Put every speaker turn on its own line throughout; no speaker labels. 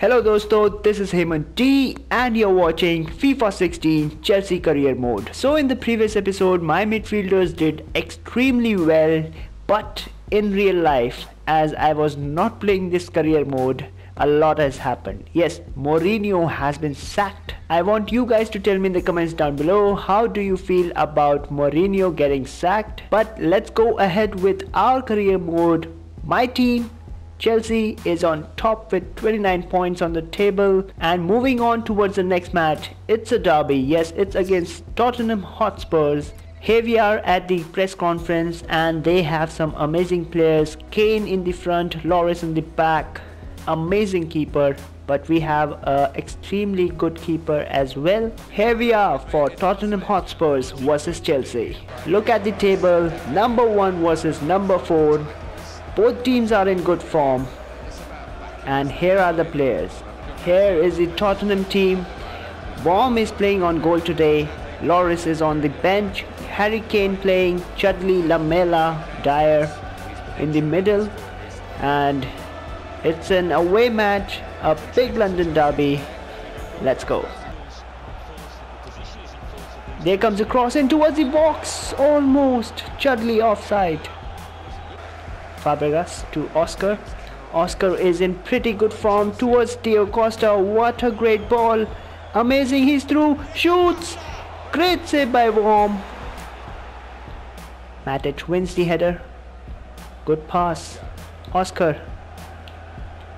Hello dosto, this is Hemant T and you're watching FIFA 16 Chelsea career mode. So in the previous episode my midfielders did extremely well but in real life as I was not playing this career mode a lot has happened. Yes, Mourinho has been sacked. I want you guys to tell me in the comments down below how do you feel about Mourinho getting sacked. But let's go ahead with our career mode. My team Chelsea is on top with 29 points on the table and moving on towards the next match. It's a derby. Yes, it's against Tottenham Hotspurs. Here we are at the press conference and they have some amazing players. Kane in the front, Lloris in the back. Amazing keeper but we have an extremely good keeper as well. Here we are for Tottenham Hotspurs versus Chelsea. Look at the table, number 1 versus number 4. Both teams are in good form. And here are the players. Here is the Tottenham team. Vorm is playing on goal today. Lloris is on the bench. Harry Kane playing. Chadli, Lamela, Dier in the middle. And it's an away match, a big London derby. Let's go. There comes a cross in towards the box. Almost. Chadli offside. Fabregas to Oscar. Oscar is in pretty good form towards Diego Costa. What a great ball. Amazing, he's through. Shoots. Great save by Vorm. Matic wins the header. Good pass. Oscar.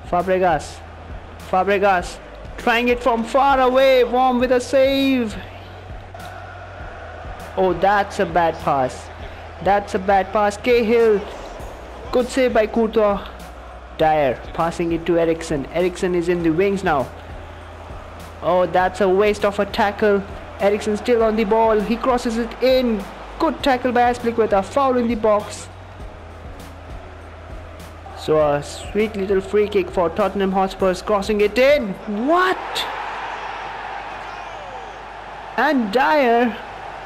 Fabregas. Fabregas. Trying it from far away. Vorm with a save. Oh, that's a bad pass. That's a bad pass. Cahill Good save by Courtois. Dier passing it to Eriksen. Eriksen is in the wings now. Oh, that's a waste of a tackle. Eriksen still on the ball. He crosses it in. Good tackle by Azpilicueta. Foul in the box. So a sweet little free kick for Tottenham Hotspurs crossing it in. What? And Dier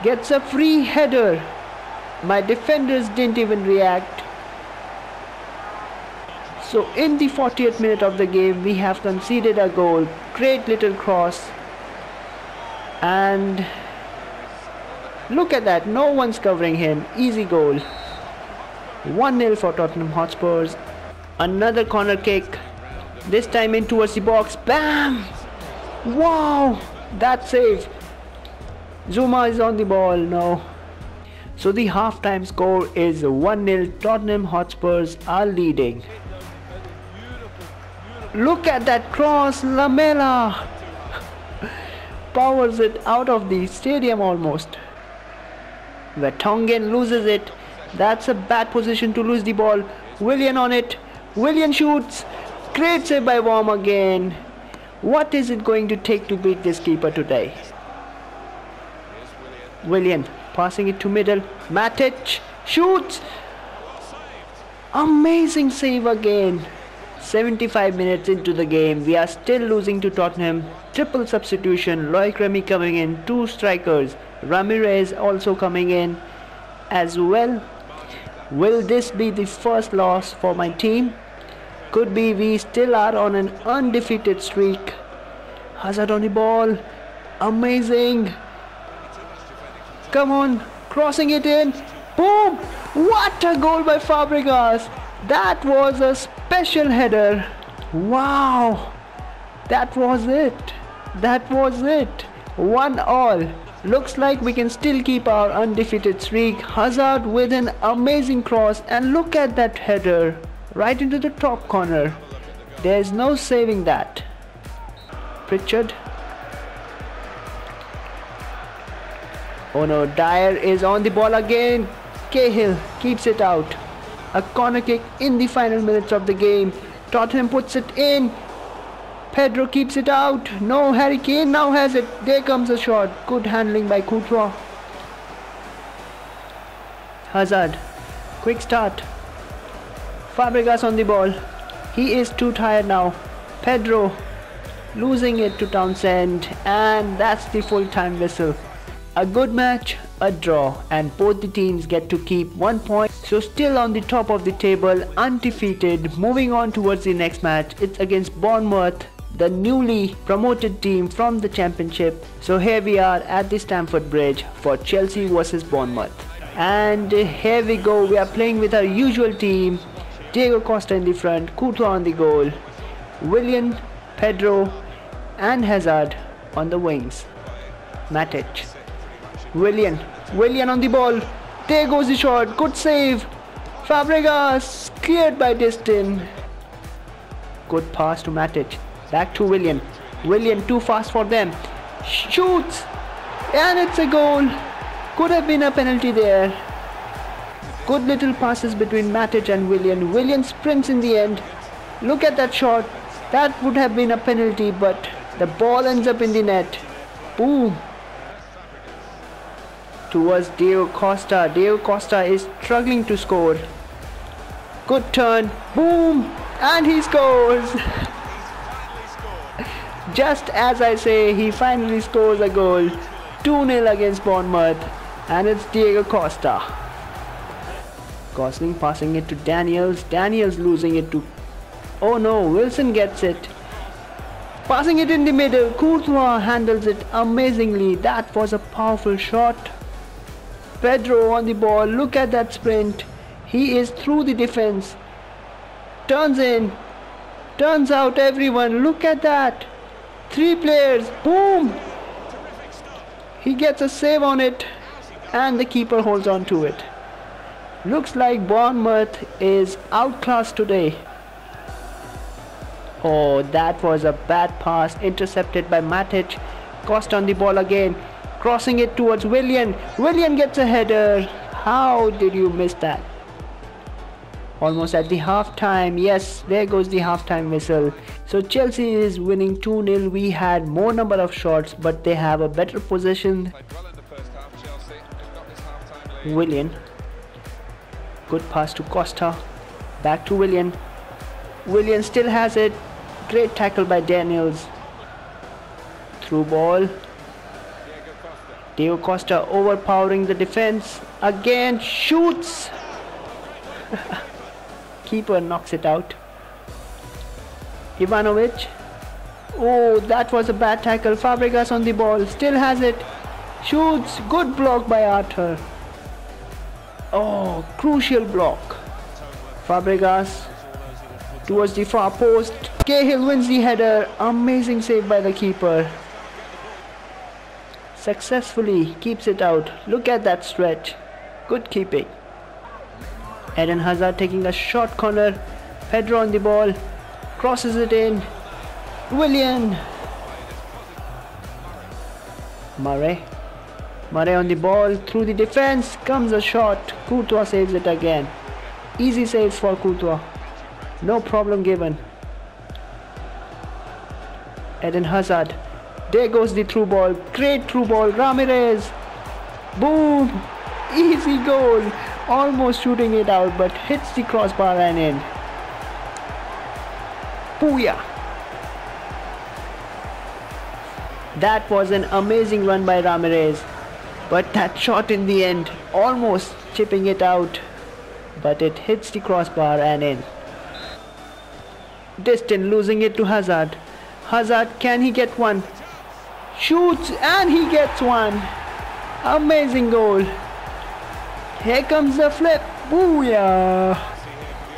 gets a free header. My defenders didn't even react. So in the 40th minute of the game we have conceded a goal. Great little cross. And look at that. No one's covering him. Easy goal. 1-0 for Tottenham Hotspurs. Another corner kick. This time in towards the box. Bam! Wow! That save. Zouma is on the ball. now. So the halftime score is 1-0. Tottenham Hotspurs are leading. Look at that cross, Lamela powers it out of the stadium almost. Vertonghen loses it. That's a bad position to lose the ball. Willian on it. Willian shoots. Great save by Vorm again. What is it going to take to beat this keeper today? Willian passing it to middle. Matic shoots. Amazing save again. 75 minutes into the game, we are still losing to Tottenham. Triple substitution, Loic Remy coming in, two strikers, Ramires also coming in as well. Will this be the first loss for my team? Could be we still are on an undefeated streak. Hazard on the ball. Amazing. Come on. Crossing it in. Boom. What a goal by Fabregas. That was a special header. Wow. That was it. That was it. One all. Looks like we can still keep our undefeated streak. Hazard with an amazing cross and look at that header right into the top corner. There's no saving that. Pritchard. Oh no, Dier is on the ball again. Cahill keeps it out. A corner kick in the final minutes of the game. Tottenham puts it in. Pedro keeps it out. No, Harry Kane now has it. There comes a shot. Good handling by Courtois. Hazard. Quick start. Fabregas on the ball. He is too tired now. Pedro losing it to Townsend and that's the full time whistle. A good match, a draw and both the teams get to keep one point so still on the top of the table undefeated moving on towards the next match it's against Bournemouth the newly promoted team from the championship. So here we are at the Stamford Bridge for Chelsea versus Bournemouth. And here we go, we are playing with our usual team. Diego Costa in the front, Courtois on the goal, Willian, Pedro and Hazard on the wings. Matic, Willian, Willian on the ball. There goes the shot, good save. Fabregas cleared by Distin. Good pass to Matic. Back to Willian. Willian too fast for them. Shoots. And it's a goal. Could have been a penalty there. Good little passes between Matic and Willian. Willian sprints in the end. Look at that shot. That would have been a penalty, but the ball ends up in the net. Boom. Towards Diego Costa. Diego Costa is struggling to score. Good turn. Boom. And he scores. Just as I say, he finally scores a goal. 2-0 against Bournemouth. And it's Diego Costa. Gosling passing it to Daniels. Daniels losing it to... Oh no, Wilson gets it. Passing it in the middle. Courtois handles it amazingly. That was a powerful shot. Pedro on the ball. Look at that sprint. He is through the defense. Turns in. Turns out everyone. Look at that. Three players. Boom. He gets a save on it. And the keeper holds on to it. Looks like Bournemouth is outclassed today. Oh, that was a bad pass intercepted by Matic. Costa on the ball again. Crossing it towards Willian. Willian gets a header. How did you miss that? almost at the half time yes there goes the halftime whistle. So chelsea is winning 2-0 we had more number of shots but they have a better position. Willian. Good pass to costa. Back to willian. Willian still has it. Great tackle by daniels. Through ball Diego Costa overpowering the defense again shoots Keeper knocks it out. Ivanovic. Oh, that was a bad tackle. Fabregas on the ball. Still has it. Shoots. Good block by Arter. Oh, crucial block. Fabregas towards the far post. Cahill wins the header. Amazing save by the keeper. Successfully keeps it out. Look at that stretch. Good keeping. Eden Hazard taking a short corner. Pedro on the ball. Crosses it in. Willian. Murray. Murray on the ball. Through the defense. Comes a shot. Courtois saves it again. Easy saves for Courtois. No problem given. Eden Hazard. There goes the through ball. Great through ball. Ramires. Boom. Easy goal almost shooting it out but hits the crossbar and in. Booyah! That was an amazing run by Ramires but that shot in the end almost chipping it out but it hits the crossbar and in. Distin losing it to Hazard. Hazard can he get one? Shoots and he gets one. Amazing goal. Here comes the flip. Booyah!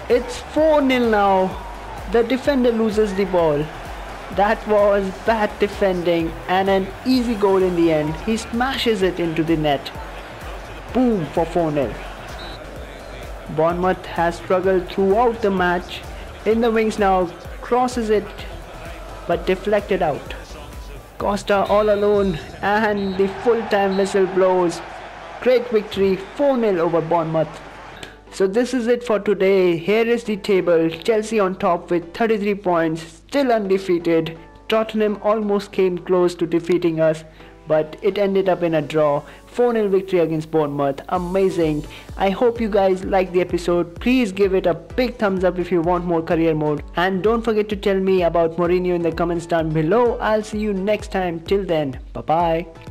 It's 4-0 now. The defender loses the ball. That was bad defending and an easy goal in the end. He smashes it into the net. Boom for 4-0. Bournemouth has struggled throughout the match. In the wings now, crosses it but deflected out. Costa all alone and the full-time whistle blows. Great victory 4-0 over Bournemouth. So this is it for today. Here is the table. Chelsea on top with 33 points, still undefeated. Tottenham almost came close to defeating us, but it ended up in a draw. 4-0 victory against Bournemouth. Amazing. I hope you guys liked the episode. Please give it a big thumbs up if you want more career mode. And don't forget to tell me about Mourinho in the comments down below. I'll see you next time. Till then, bye bye.